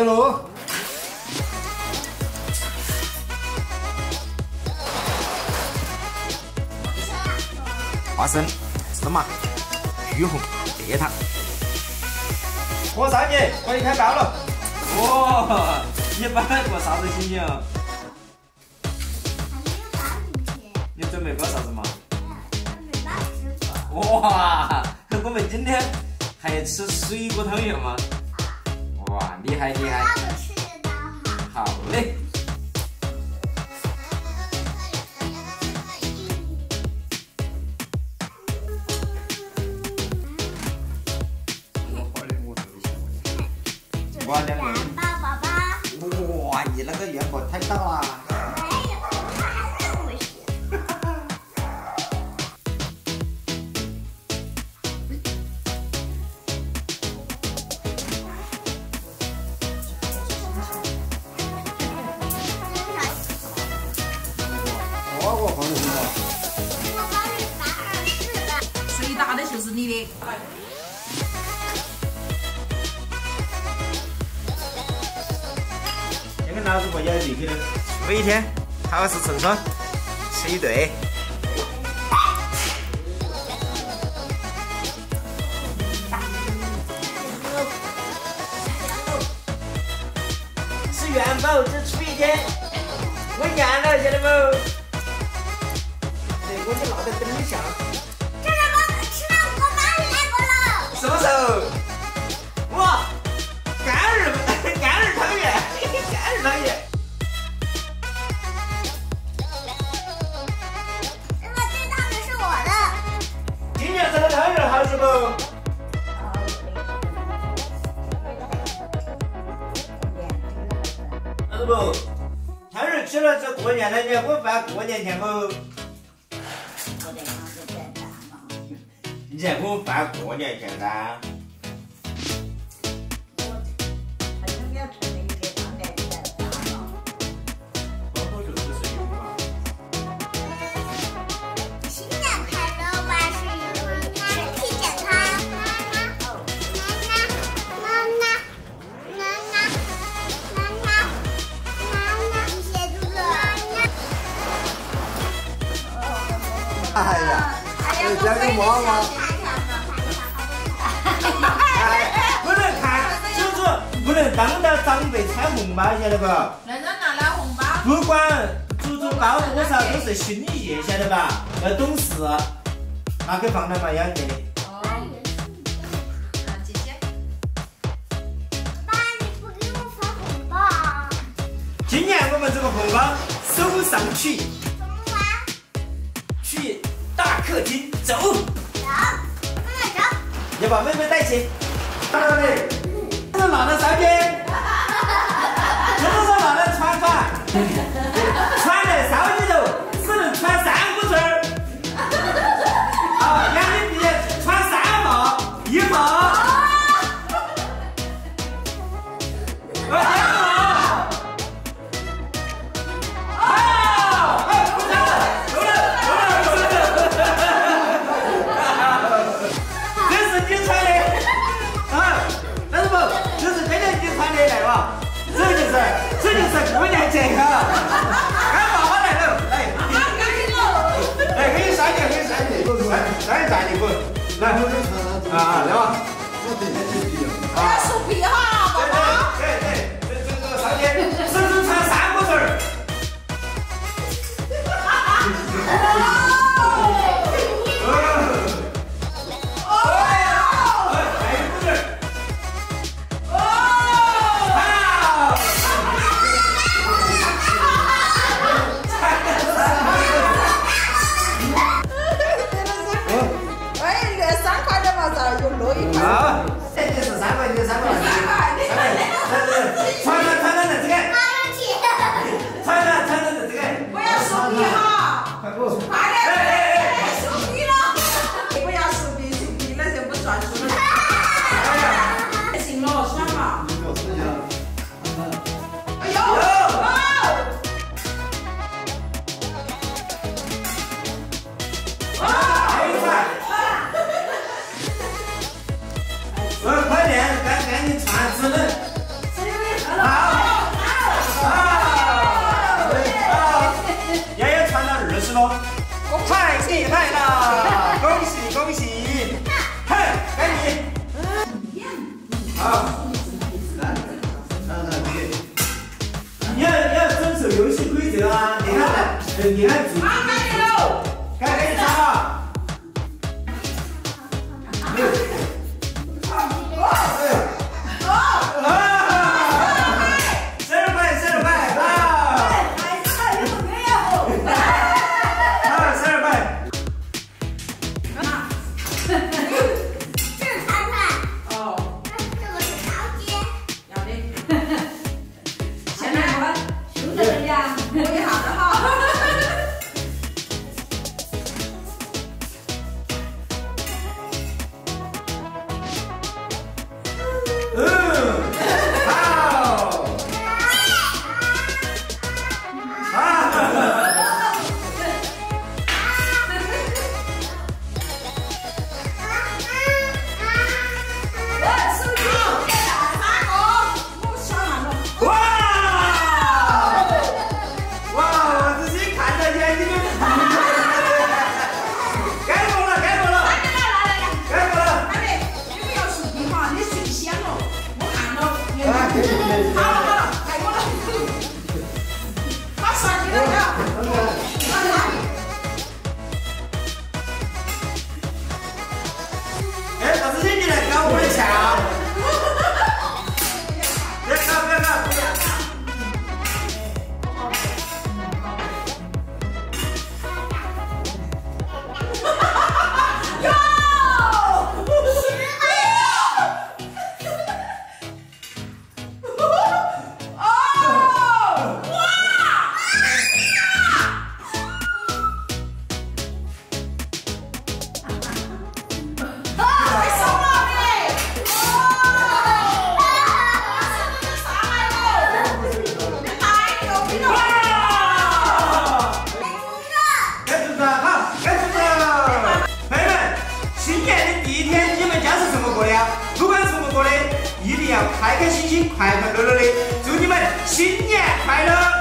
的喽。花生、芝麻、鱼红、白糖。我少爷，可以开包了。哇、哦，你摆过啥子心情、啊？你准备包啥子吗？哇，我们今天还吃水果汤圆吗？哇，厉害厉害！好嘞。哇，两个。哇，你那个元宝太大了。最大的就是你的。先跟老主播演一句的，每天好事成双，吃一对。吃元宝只吃一天，我干了，晓得不？我就拿在灯下。这是我吃了我妈来过了。什么时候？哇，干儿干儿汤圆，干儿汤圆。是我的。今年这个汤圆好吃不？好吃不？汤圆吃了这过年了，你我发过年钱不？发过年钱噻。新年快乐，万事如意，身体健康。妈妈，妈妈，妈妈，妈妈，妈妈，谢谢猪猪。哎呀，这讲个妈妈。不能看，猪猪不能当着长辈拆红包，晓得不？那人拿了红包。不管祖宗包多少都是心意，晓得吧？要懂事，拿给放到嘛要紧。哦。啊，姐姐。爸，你不给我发红包？今年我们这个红包手上取，怎么玩？去大客厅走。走，妹妹走。要把妹妹带起。看到没？这是哪的三边，这都是哪的穿法，滚，来，啊啊，来三块，你三块，三 Ooh. Over town. 今天你们家是怎么过的呀不管怎么过的一定要开开心心快快乐乐的。祝你们新年快乐！